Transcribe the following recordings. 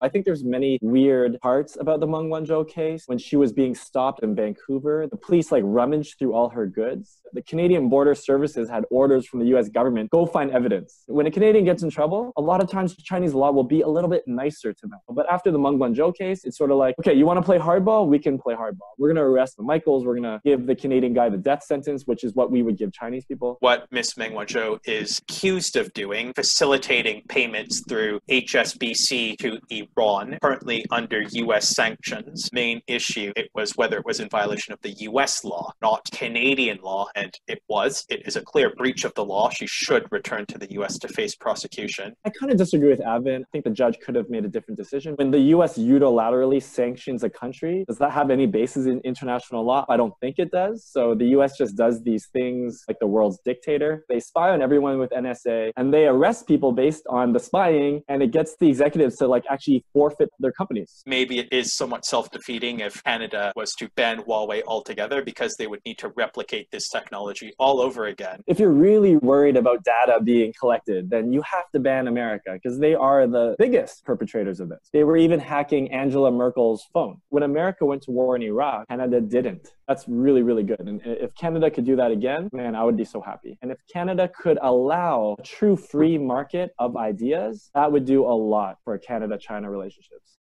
I think there's many weird parts about the Meng Wanzhou case. When she was being stopped in Vancouver, the police like rummaged through all her goods. The Canadian Border Services had orders from the US government go find evidence. When a Canadian gets in trouble, a lot of times Chinese law will be a little bit nicer to them. But after the Meng Wanzhou case, it's sort of like, okay, you want to play hardball? We can play hardball. We're going to arrest the Michaels. We're going to give the Canadian guy the death sentence, which is what we would give Chinese people. What Miss Meng Wanzhou is accused of doing, facilitating payments through HSBC to Iran, currently under US sanctions. Main issue it was whether it was in violation of the US law, not Canadian law, and it was. It is a clear breach of the law. She should return to the US to face prosecution. I kind of disagree with Avin. I think the judge could have made a different decision. When the US unilaterally sanctions a country, does that have any basis in international law? I don't think it does. So the US just does these things like the world's dictator. They spy on everyone with NSA and they arrest people based on the spying and it gets the executives to like actually forfeit their companies. Maybe it is somewhat self-defeating if Canada was to ban Huawei altogether because they would need to replicate this technology all over again. If you're really worried about data being collected, then you have to ban America because they are the biggest perpetrators of this. They were even hacking Angela Merkel's phone. When America went to war in Iraq, Canada didn't. That's really, really good. And if Canada could do that again, man, I would be so happy. And if Canada could allow a true free market of ideas, that would do a lot for Canada China relationships.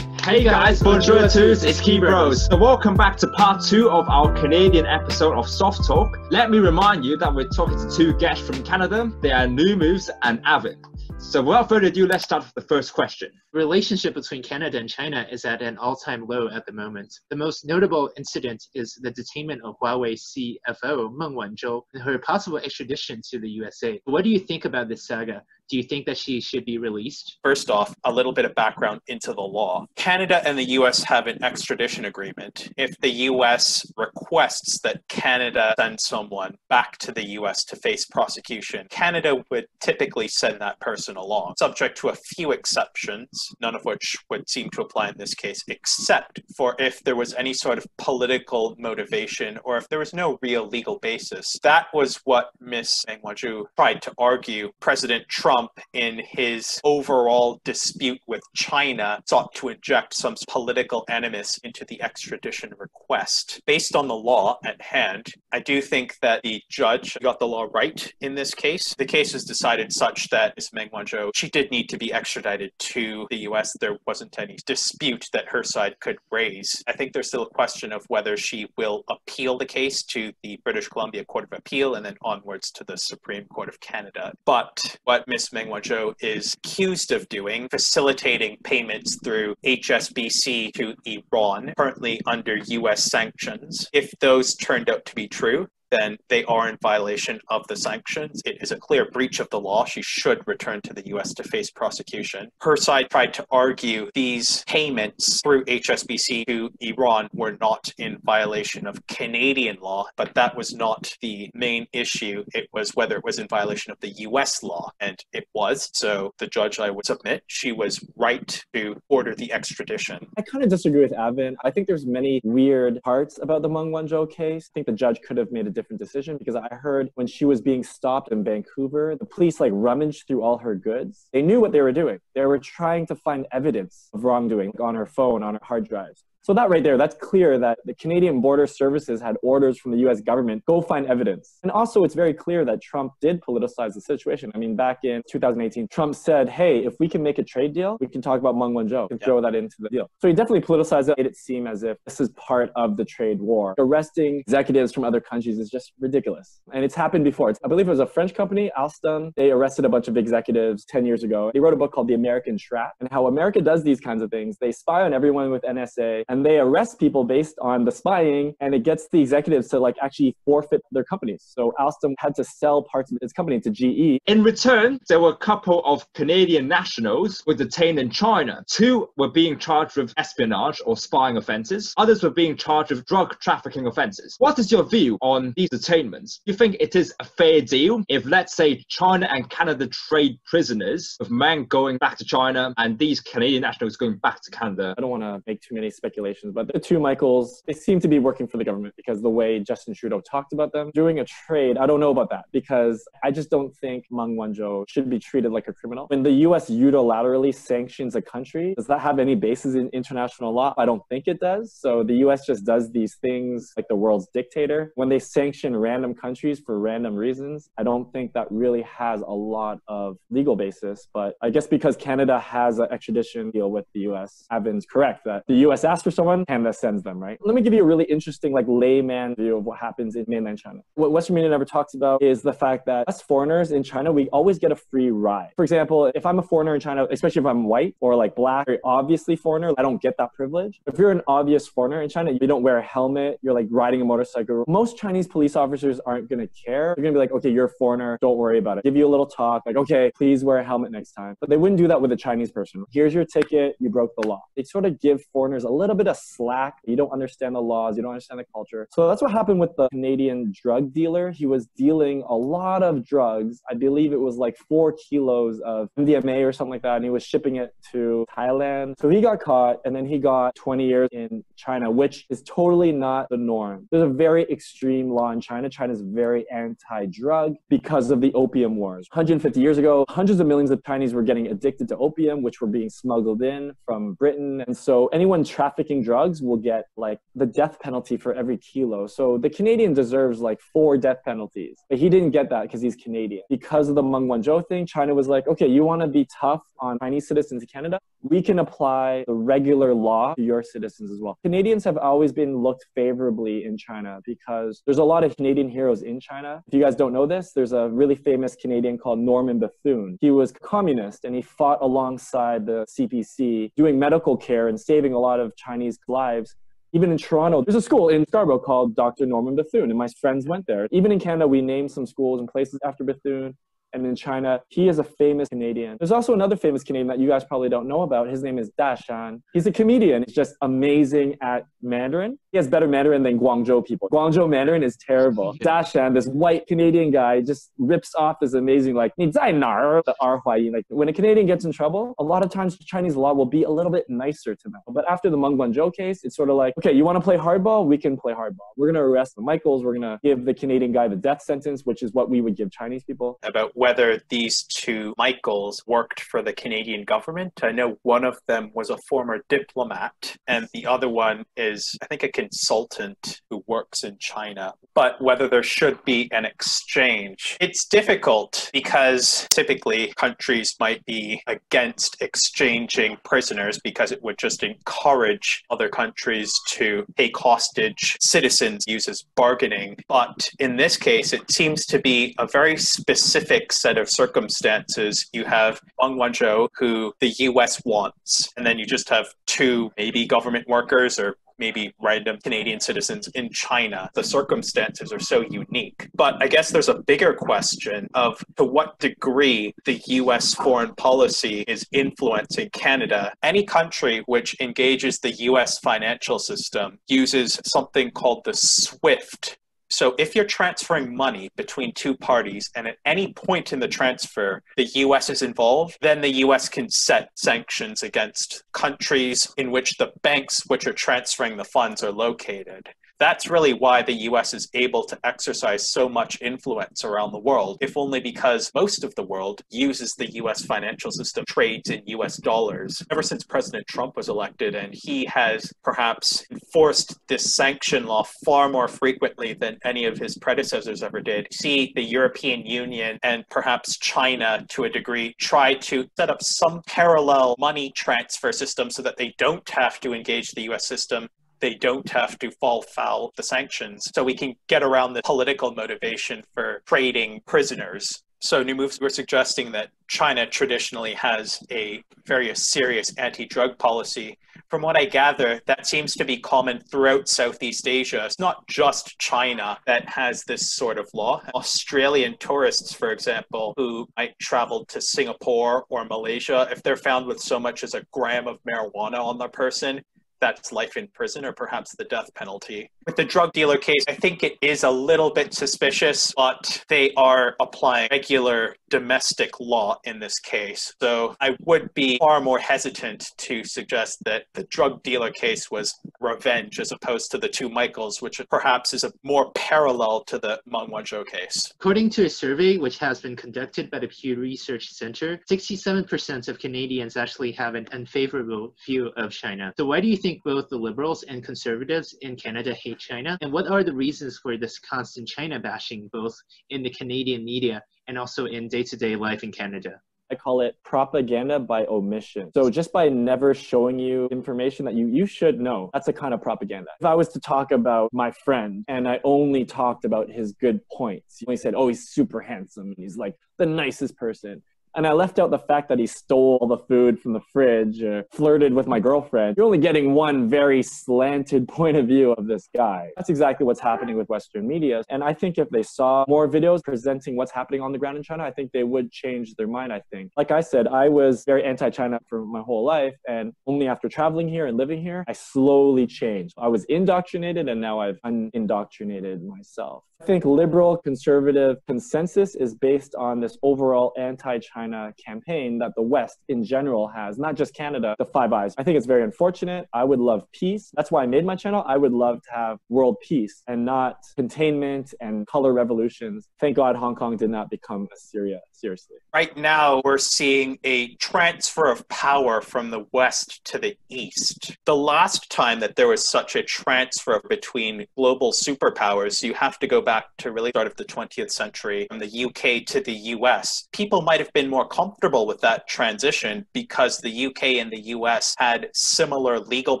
Hey guys, bonjour à tous, it's Keybros. So welcome back to part two of our Canadian episode of SOFTtalk. Let me remind you that we're talking to two guests from Canada. They are numuves and Avin. So without further ado, let's start with the first question. Relationship between Canada and China is at an all-time low at the moment. The most notable incident is the detainment of Huawei CFO Meng Wanzhou and her possible extradition to the USA. What do you think about this saga? Do you think that she should be released? First off, a little bit of background into the law. Canada and the US have an extradition agreement. If the US requests that Canada send someone back to the US to face prosecution, Canada would typically send that person along, subject to a few exceptions, none of which would seem to apply in this case, except for if there was any sort of political motivation or if there was no real legal basis. That was what Ms. Meng Wanzhou tried to argue. President Trump in his overall dispute with China, sought to inject some political animus into the extradition request. Based on the law at hand, I do think that the judge got the law right in this case. The case was decided such that Ms. Meng Wanzhou, she did need to be extradited to the US. There wasn't any dispute that her side could raise. I think there's still a question of whether she will appeal the case to the British Columbia Court of Appeal and then onwards to the Supreme Court of Canada. But what Ms. Meng Wanzhou is accused of doing, facilitating payments through HSBC to Iran, currently under US sanctions. If those turned out to be true, then they are in violation of the sanctions. It is a clear breach of the law. She should return to the US to face prosecution. Her side tried to argue these payments through HSBC to Iran were not in violation of Canadian law, but that was not the main issue. It was whether it was in violation of the US law, and it was. So the judge, I would submit, she was right to order the extradition. I kind of disagree with Avin. I think there's many weird parts about the Meng Wanzhou case. I think the judge could have made a different decision because I heard when she was being stopped in Vancouver, the police like rummaged through all her goods. They knew what they were doing. They were trying to find evidence of wrongdoing on her phone, on her hard drives. So that right there, that's clear that the Canadian Border Services had orders from the US government, go find evidence. And also it's very clear that Trump did politicize the situation. I mean, back in 2018, Trump said, hey, if we can make a trade deal, we can talk about Meng Wanzhou and throw that into the deal. So he definitely politicized it, made it seem as if this is part of the trade war. Arresting executives from other countries is just ridiculous. And it's happened before. It's, I believe it was a French company, Alstom. They arrested a bunch of executives 10 years ago. They wrote a book called The American Trap and how America does these kinds of things. They spy on everyone with NSA and they arrest people based on the spying and it gets the executives to like actually forfeit their companies. So Alstom had to sell parts of its company to GE. In return, there were a couple of Canadian nationals were detained in China. Two were being charged with espionage or spying offenses. Others were being charged with drug trafficking offenses. What is your view on these detainments? Do you think it is a fair deal if, let's say, China and Canada trade prisoners, with Meng going back to China and these Canadian nationals going back to Canada? I don't want to make too many speculations speculations, but the two Michaels, they seem to be working for the government because the way Justin Trudeau talked about them doing a trade, I don't know about that because I just don't think Meng Wanzhou should be treated like a criminal. When the US unilaterally sanctions a country, does that have any basis in international law? I don't think it does. So the US just does these things like the world's dictator. When they sanction random countries for random reasons, I don't think that really has a lot of legal basis. But I guess because Canada has an extradition deal with the US, Avin's correct that the US asks for someone, Canada sends them, right? Let me give you a really interesting, like layman view of what happens in mainland China. What Western Media never talks about is the fact that us foreigners in China, we always get a free ride. For example, if I'm a foreigner in China, especially if I'm white or like black, very obviously foreigner, I don't get that privilege. If you're an obvious foreigner in China, you don't wear a helmet, you're like riding a motorcycle. Most Chinese police officers aren't to care. They're to be like, okay, you're a foreigner, don't worry about it. Give you a little talk, like, okay, please wear a helmet next time. But they wouldn't do that with a Chinese person. Here's your ticket, you broke the law. They sort of give foreigners a little bit of slack. You don't understand the laws, you don't understand the culture. So that's what happened with the Canadian drug dealer. He was dealing a lot of drugs. I believe it was like four kilos of MDMA or something like that, and he was shipping it to Thailand. So he got caught, and then he got 20 years in China, which is totally not the norm. There's a very extreme law in China. China's very anti-drug because of the opium wars. 150 years ago, hundreds of millions of Chinese were getting addicted to opium, which were being smuggled in from Britain. And so anyone trafficking drugs will get like the death penalty for every kilo. So the Canadian deserves like four death penalties. But he didn't get that because he's Canadian. Because of the Meng Wanzhou thing, China was like, okay, you want to be tough on Chinese citizens in Canada? We can apply the regular law to your citizens as well. Canadians have always been looked favorably in China because there's a lot of Canadian heroes in China. If you guys don't know this, there's a really famous Canadian called Norman Bethune. He was communist and he fought alongside the CPC doing medical care and saving a lot of Chinese lives even in Toronto, there's a school in Scarborough called Dr. Norman Bethune, and my friends went there. Even in Canada, we named some schools and places after Bethune and in China. He is a famous Canadian. There's also another famous Canadian that you guys probably don't know about. His name is Dashan. He's a comedian. He's just amazing at Mandarin. He has better Mandarin than Guangzhou people. Guangzhou Mandarin is terrible. Dashan, this white Canadian guy, just rips off this amazing like 你在哪儿? the R Like when a Canadian gets in trouble, a lot of times the Chinese law will be a little bit nicer to them. But after the Meng Wanzhou case, it's sort of like, okay, you want to play hardball? We can play hardball. We're gonna arrest the Michaels. We're gonna give the Canadian guy the death sentence, which is what we would give Chinese people. About whether these two Michaels worked for the Canadian government. I know one of them was a former diplomat, and the other one is, I think, a consultant who works in China. But whether there should be an exchange, it's difficult because typically countries might be against exchanging prisoners because it would just encourage other countries to take hostage citizens, use as bargaining. But in this case, it seems to be a very specific set of circumstances. You have Meng Wanzhou, who the US wants, and then you just have two maybe government workers or maybe random Canadian citizens in China. The circumstances are so unique. But I guess there's a bigger question of to what degree the US foreign policy is influencing Canada. Any country which engages the US financial system uses something called the SWIFT so if you're transferring money between two parties and at any point in the transfer the US is involved, then the US can set sanctions against countries in which the banks which are transferring the funds are located that's really why the US is able to exercise so much influence around the world, if only because most of the world uses the US financial system, trades in US dollars. Ever since President Trump was elected, and he has perhaps enforced this sanction law far more frequently than any of his predecessors ever did. See the European Union and perhaps China to a degree try to set up some parallel money transfer system so that they don't have to engage the US system they don't have to fall foul of the sanctions. So we can get around the political motivation for trading prisoners. So numuves were suggesting that China traditionally has a very serious anti-drug policy. From what I gather, that seems to be common throughout Southeast Asia. It's not just China that has this sort of law. Australian tourists, for example, who might travel to Singapore or Malaysia, if they're found with so much as a gram of marijuana on their person, that's life in prison or perhaps the death penalty. With the drug dealer case, I think it is a little bit suspicious, but they are applying regular domestic law in this case. So I would be far more hesitant to suggest that the drug dealer case was revenge as opposed to the two Michaels, which perhaps is a more parallel to the Meng Wanzhou case. According to a survey which has been conducted by the Pew Research Center, 67% of Canadians actually have an unfavorable view of China. So why do you think both the liberals and conservatives in Canada hate China? And what are the reasons for this constant China bashing both in the Canadian media and also in day-to-day life in Canada? I call it propaganda by omission. So just by never showing you information that you, you should know, that's a kind of propaganda. If I was to talk about my friend and I only talked about his good points, you only said, oh, he's super handsome and he's like the nicest person and I left out the fact that he stole the food from the fridge or flirted with my girlfriend. You're only getting one very slanted point of view of this guy. That's exactly what's happening with Western media. And I think if they saw more videos presenting what's happening on the ground in China, I think they would change their mind, I think. Like I said, I was very anti China for my whole life. And only after traveling here and living here, I slowly changed. I was indoctrinated and now I've unindoctrinated myself. I think liberal conservative consensus is based on this overall anti China campaign that the West in general has, not just Canada, the Five Eyes. I think it's very unfortunate. I would love peace. That's why I made my channel. I would love to have world peace and not containment and color revolutions. Thank God Hong Kong did not become a Syria. seriously. Right now, we're seeing a transfer of power from the West to the East. The last time that there was such a transfer between global superpowers, you have to go back back to really start of the 20th century from the UK to the US, people might have been more comfortable with that transition because the UK and the US had similar legal,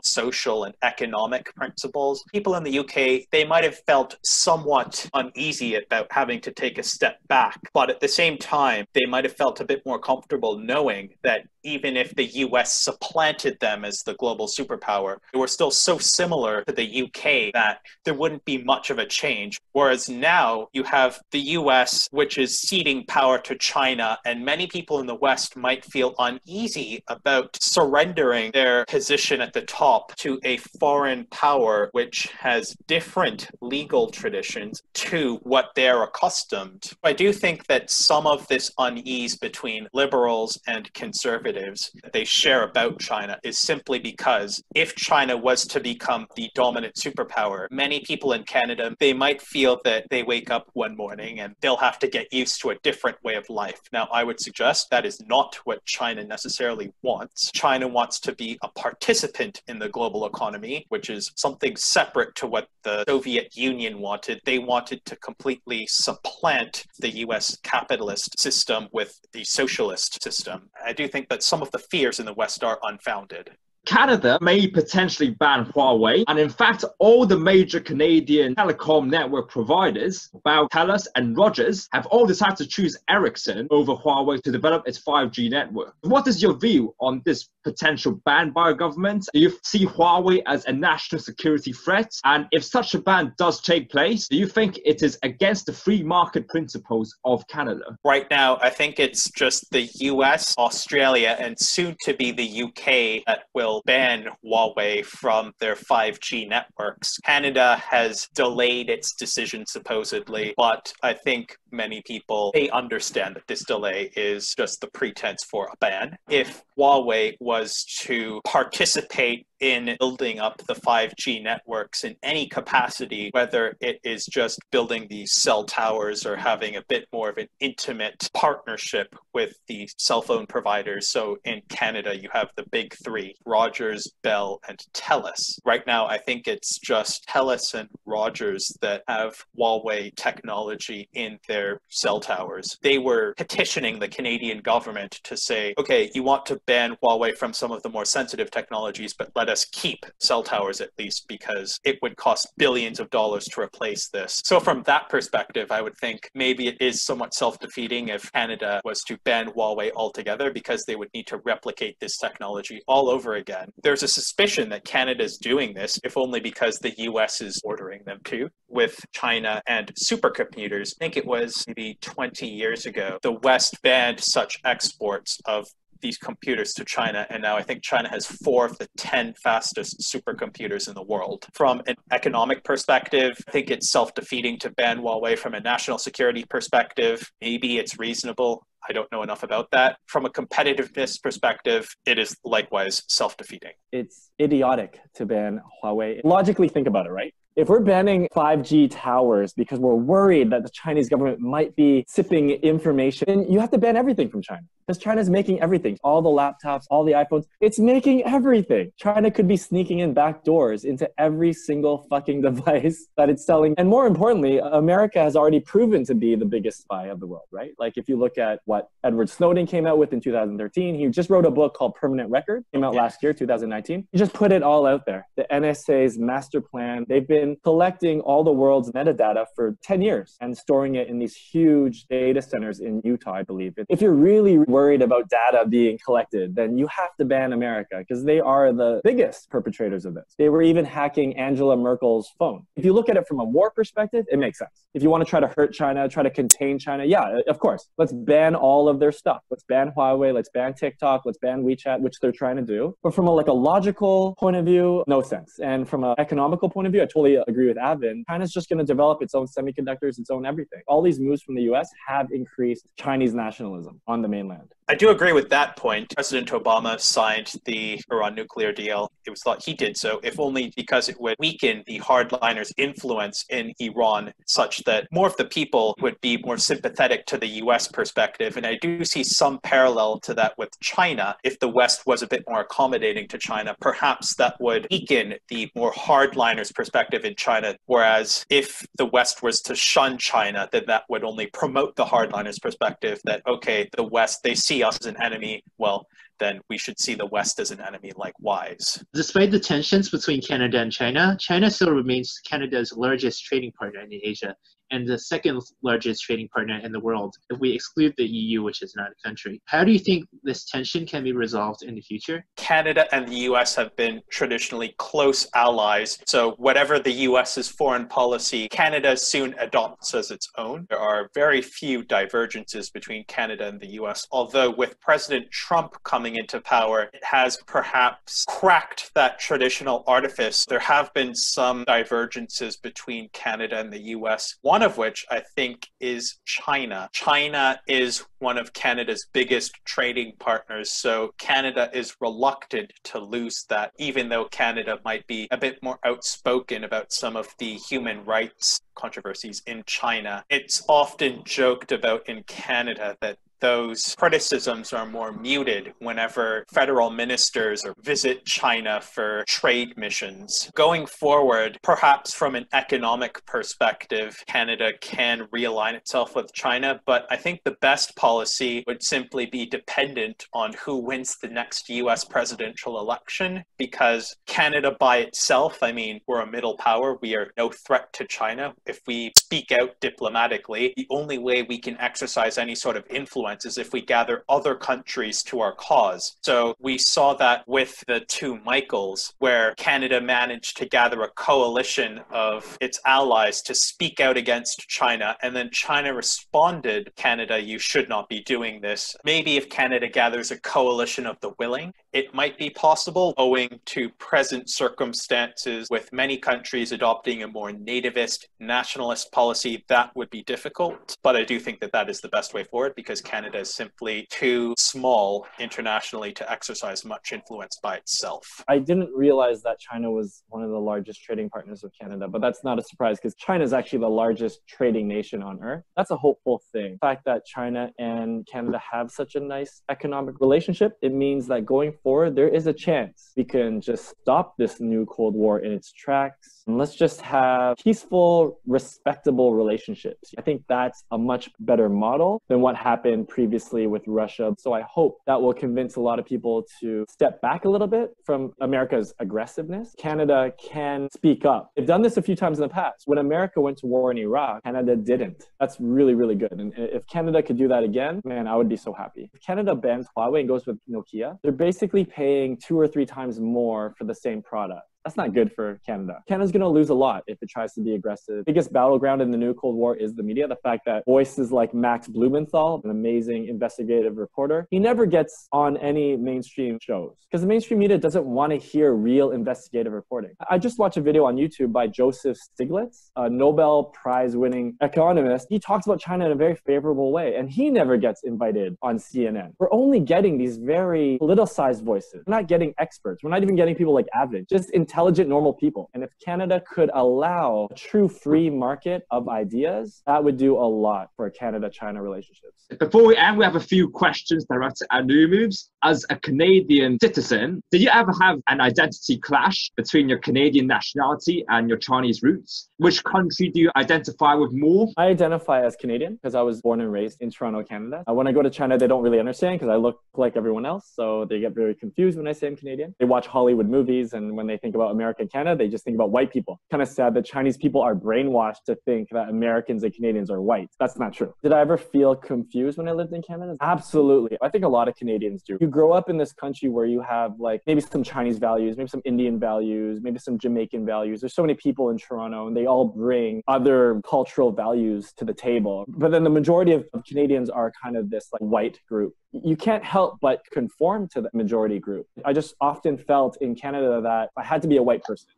social, and economic principles. People in the UK, they might have felt somewhat uneasy about having to take a step back, but at the same time, they might have felt a bit more comfortable knowing that even if the US supplanted them as the global superpower, they were still so similar to the UK that there wouldn't be much of a change. Whereas now you have the US, which is ceding power to China, and many people in the West might feel uneasy about surrendering their position at the top to a foreign power which has different legal traditions to what they're accustomed. I do think that some of this unease between liberals and conservatives conservatives they share about China is simply because if China was to become the dominant superpower, many people in Canada, they might feel that they wake up one morning and they'll have to get used to a different way of life. Now, I would suggest that is not what China necessarily wants. China wants to be a participant in the global economy, which is something separate to what the Soviet Union wanted. They wanted to completely supplant the US capitalist system with the socialist system. I do think that but some of the fears in the West are unfounded. Canada may potentially ban Huawei, and in fact, all the major Canadian telecom network providers, Bell, TELUS, and Rogers, have all decided to choose Ericsson over Huawei to develop its 5G network. What is your view on this potential ban by a government? Do you see Huawei as a national security threat? And if such a ban does take place, do you think it is against the free market principles of Canada? Right now, I think it's just the US, Australia, and soon to be the UK that will will ban Huawei from their 5G networks. Canada has delayed its decision supposedly, but I think many people they understand that this delay is just the pretense for a ban. If Huawei was to participate in building up the 5G networks in any capacity, whether it is just building these cell towers or having a bit more of an intimate partnership with the cell phone providers. So in Canada, you have the big three Rogers, Bell, and TELUS. Right now, I think it's just TELUS and Rogers that have Huawei technology in their cell towers. They were petitioning the Canadian government to say, okay, you want to ban Huawei from some of the more sensitive technologies, but let us keep cell towers at least because it would cost billions of dollars to replace this. So, from that perspective, I would think maybe it is somewhat self defeating if Canada was to ban Huawei altogether because they would need to replicate this technology all over again. There's a suspicion that Canada is doing this, if only because the US is ordering them to, with China and supercomputers. I think it was maybe 20 years ago, the West banned such exports of these computers to China, and now I think China has four of the 10 fastest supercomputers in the world. From an economic perspective, I think it's self defeating to ban Huawei. From a national security perspective, maybe it's reasonable. I don't know enough about that. From a competitiveness perspective, it is likewise self defeating. It's idiotic to ban Huawei. Logically, think about it, right? If we're banning 5G towers because we're worried that the Chinese government might be sipping information, then you have to ban everything from China because China's making everything. All the laptops, all the iPhones, it's making everything. China could be sneaking in back doors into every single fucking device that it's selling. And more importantly, America has already proven to be the biggest spy of the world, right? Like if you look at what Edward Snowden came out with in 2013, he just wrote a book called Permanent Record, came out last year, 2019. He just put it all out there. The NSA's master plan, they've been been collecting all the world's metadata for 10 years and storing it in these huge data centers in Utah, I believe. If you're really worried about data being collected, then you have to ban America because they are the biggest perpetrators of this. They were even hacking Angela Merkel's phone. If you look at it from a war perspective, it makes sense. If you want to try to hurt China, try to contain China, yeah, of course. Let's ban all of their stuff. Let's ban Huawei, let's ban TikTok, let's ban WeChat, which they're trying to do. But from a like a logical point of view, no sense. And from an economical point of view, I totally agree with Avin. China's just going to develop its own semiconductors, its own everything. All these moves from the US have increased Chinese nationalism on the mainland. I do agree with that point. President Obama signed the Iran nuclear deal. It was thought he did so, if only because it would weaken the hardliners' influence in Iran, such that more of the people would be more sympathetic to the US perspective. And I do see some parallel to that with China. If the West was a bit more accommodating to China, perhaps that would weaken the more hardliners' perspective in China. Whereas if the West was to shun China, then that would only promote the hardliners' perspective that, okay, the West, they see us as an enemy, well, then we should see the West as an enemy likewise. Despite the tensions between Canada and China, China still remains Canada's largest trading partner in Asia and the second largest trading partner in the world if we exclude the EU, which is not a country. How do you think this tension can be resolved in the future? Canada and the US have been traditionally close allies. So, whatever the US's foreign policy, Canada soon adopts as its own. There are very few divergences between Canada and the US, although with President Trump coming into power, it has perhaps cracked that traditional artifice. There have been some divergences between Canada and the US. One one of which I think is China. China is one of Canada's biggest trading partners, so Canada is reluctant to lose that, even though Canada might be a bit more outspoken about some of the human rights controversies in China. It's often joked about in Canada that those criticisms are more muted whenever federal ministers visit China for trade missions. Going forward, perhaps from an economic perspective, Canada can realign itself with China, but I think the best policy would simply be dependent on who wins the next US presidential election because Canada by itself, I mean, we're a middle power, we are no threat to China. If we speak out diplomatically, the only way we can exercise any sort of influence is if we gather other countries to our cause. So we saw that with the two Michaels, where Canada managed to gather a coalition of its allies to speak out against China, and then China responded, Canada, you should not be doing this. Maybe if Canada gathers a coalition of the willing, it might be possible owing to present circumstances with many countries adopting a more nativist, nationalist policy. That would be difficult, but I do think that that is the best way forward because Canada is simply too small internationally to exercise much influence by itself. I didn't realize that China was one of the largest trading partners of Canada, but that's not a surprise because China is actually the largest trading nation on earth. That's a hopeful thing. The fact that China and Canada have such a nice economic relationship, it means that going forward, there is a chance we can just stop this new Cold War in its tracks. And let's just have peaceful, respectable relationships. I think that's a much better model than what happened previously with Russia. So I hope that will convince a lot of people to step back a little bit from America's aggressiveness. Canada can speak up. They've done this a few times in the past. When America went to war in Iraq, Canada didn't. That's really, really good. And if Canada could do that again, man, I would be so happy. If Canada bans Huawei and goes with Nokia, they're basically paying two or three times more for the same product. That's not good for Canada. Canada's going to lose a lot if it tries to be aggressive. Biggest battleground in the new Cold War is the media. The fact that voices like Max Blumenthal, an amazing investigative reporter, he never gets on any mainstream shows because the mainstream media doesn't want to hear real investigative reporting. I just watched a video on YouTube by Joseph Stiglitz, a Nobel Prize winning economist. He talks about China in a very favorable way, and he never gets invited on CNN. We're only getting these very politicized voices. We're not getting experts. We're not even getting people like Avin, just intelligent, normal people. And if Canada could allow a true free market of ideas, that would do a lot for Canada China relationships. Before we end, we have a few questions directed at numuves. As a Canadian citizen, did you ever have an identity clash between your Canadian nationality and your Chinese roots? Which country do you identify with more? I identify as Canadian because I was born and raised in Toronto, Canada. Uh, when I go to China, they don't really understand because I look like everyone else. So they get very confused when I say I'm Canadian. They watch Hollywood movies, and when they think about America and Canada, they just think about white people. Kind of sad that Chinese people are brainwashed to think that Americans and Canadians are white. That's not true. Did I ever feel confused when I lived in Canada? Absolutely. I think a lot of Canadians do. You grow up in this country where you have like maybe some Chinese values, maybe some Indian values, maybe some Jamaican values. There's so many people in Toronto, and they all bring other cultural values to the table. But then the majority of Canadians are kind of this like white group you can't help but conform to the majority group. I just often felt in Canada that I had to be a white person.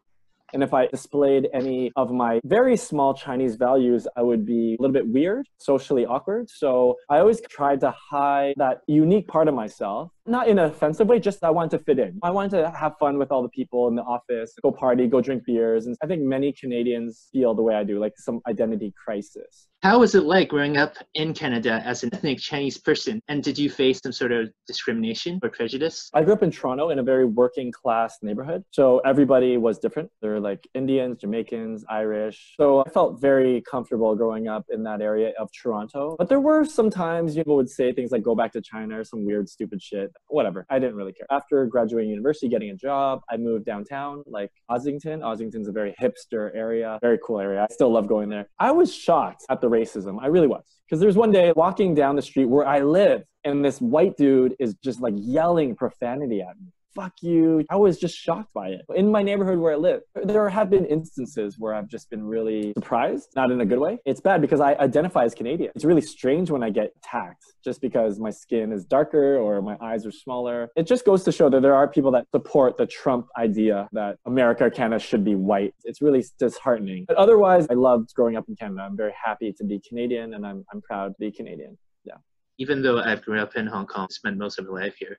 And if I displayed any of my very small Chinese values, I would be a little bit weird, socially awkward. So I always tried to hide that unique part of myself not in an offensive way, just I wanted to fit in. I wanted to have fun with all the people in the office, go party, go drink beers. And I think many Canadians feel the way I do, like some identity crisis. How was it like growing up in Canada as an ethnic Chinese person? And did you face some sort of discrimination or prejudice? I grew up in Toronto in a very working class neighborhood. So everybody was different. There were like Indians, Jamaicans, Irish. So I felt very comfortable growing up in that area of Toronto. But there were some times people would say things like go back to China or some weird, stupid shit whatever. I didn't really care. After graduating university, getting a job, I moved downtown, like Ossington. Ossington's a very hipster area, very cool area. I still love going there. I was shocked at the racism. I really was. Because there's one day walking down the street where I live, and this white dude is just like yelling profanity at me fuck you. I was just shocked by it. In my neighborhood where I live, there have been instances where I've just been really surprised, not in a good way. It's bad because I identify as Canadian. It's really strange when I get attacked just because my skin is darker or my eyes are smaller. It just goes to show that there are people that support the Trump idea that America, Canada should be white. It's really disheartening. But otherwise, I loved growing up in Canada. I'm very happy to be Canadian and I'm, I'm proud to be Canadian. Yeah. Even though I've grown up in Hong Kong, spent most of my life here,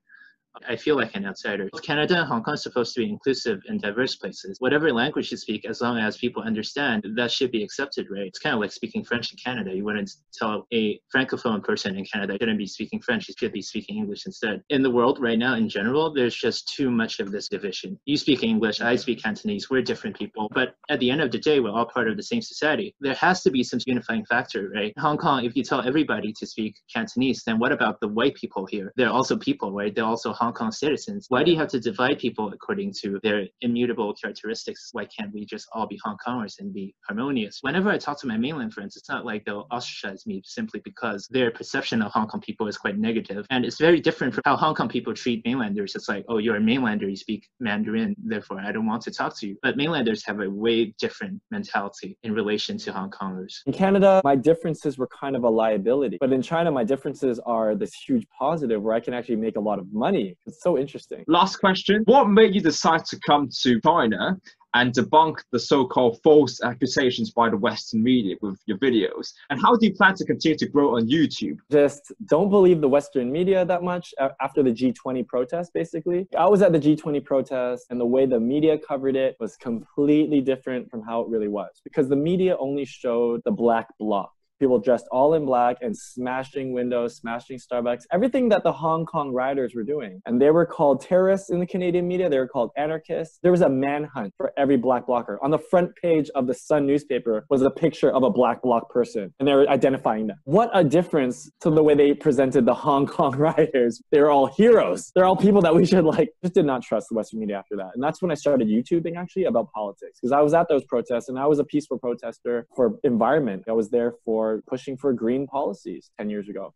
I feel like an outsider. Canada and Hong Kong are supposed to be inclusive and diverse places. Whatever language you speak, as long as people understand, that should be accepted, right? It's kind of like speaking French in Canada. You wouldn't tell a francophone person in Canada shouldn't be speaking French, you should be speaking English instead. In the world right now, in general, there's just too much of this division. You speak English, I speak Cantonese, we're different people. But at the end of the day, we're all part of the same society. There has to be some unifying factor, right? Hong Kong, if you tell everybody to speak Cantonese, then what about the white people here? They're also people, right? They're also Hong Kong citizens. Why do you have to divide people according to their immutable characteristics? Why can't we just all be Hong Kongers and be harmonious? Whenever I talk to my mainland friends, it's not like they'll ostracize me simply because their perception of Hong Kong people is quite negative. And it's very different from how Hong Kong people treat mainlanders. It's like, oh, you're a mainlander, you speak Mandarin, therefore I don't want to talk to you. But mainlanders have a way different mentality in relation to Hong Kongers. In Canada, my differences were kind of a liability. But in China, my differences are this huge positive where I can actually make a lot of money. It's so interesting. Last question. What made you decide to come to China and debunk the so-called false accusations by the Western media with your videos? And how do you plan to continue to grow on YouTube? Just don't believe the Western media that much after the G20 protest, basically. I was at the G20 protest and the way the media covered it was completely different from how it really was because the media only showed the black bloc people dressed all in black and smashing windows, smashing Starbucks, everything that the Hong Kong rioters were doing. And they were called terrorists in the Canadian media. They were called anarchists. There was a manhunt for every black blocker. On the front page of the Sun newspaper was a picture of a black bloc person, and they were identifying them. What a difference to the way they presented the Hong Kong rioters. They were all heroes. They're all people that we should like. Just did not trust the Western media after that. And that's when I started YouTubing actually about politics because I was at those protests and I was a peaceful protester for environment. I was there for pushing for green policies 10 years ago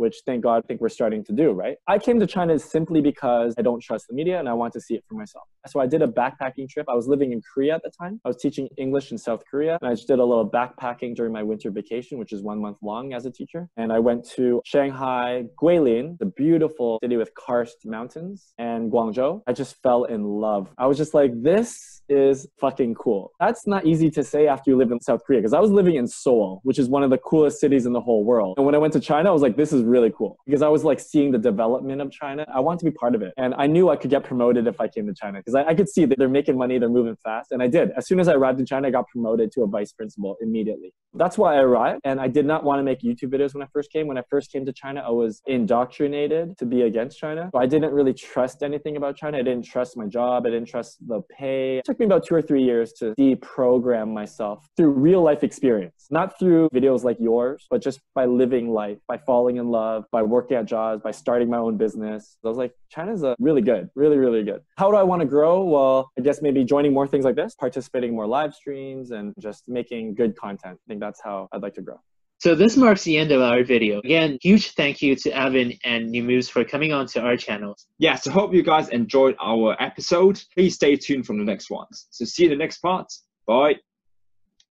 which thank God I think we're starting to do, right? I came to China simply because I don't trust the media and I want to see it for myself. So I did a backpacking trip. I was living in Korea at the time. I was teaching English in South Korea, and I just did a little backpacking during my winter vacation, which is one month long as a teacher. And I went to Shanghai, Guilin, the beautiful city with karst mountains, and Guangzhou. I just fell in love. I was just like, this is fucking cool. That's not easy to say after you live in South Korea, because I was living in Seoul, which is one of the coolest cities in the whole world. And when I went to China, I was like, this is really cool because I was like seeing the development of China. I want to be part of it. And I knew I could get promoted if I came to China because I, I, could see that they're making money, they're moving fast. And I did. As soon as I arrived in China, I got promoted to a vice principal immediately. That's why I arrived. And I did not want to make YouTube videos when I first came. When I first came to China, I was indoctrinated to be against China. So I didn't really trust anything about China. I didn't trust my job. I didn't trust the pay. It took me about two or three years to deprogram myself through real life experience, not through videos like yours, but just by living life, by falling in love, by working at jobs, by starting my own business. I was like, China's a really good, really, really good. How do I want to grow? Well, I guess maybe joining more things like this, participating more live streams, and just making good content. I think that's how I'd like to grow. So this marks the end of our video. Again, huge thank you to Avin and numuves for coming on to our channel. Yeah, so hope you guys enjoyed our episode. Please stay tuned for the next ones. So see you in the next part. Bye.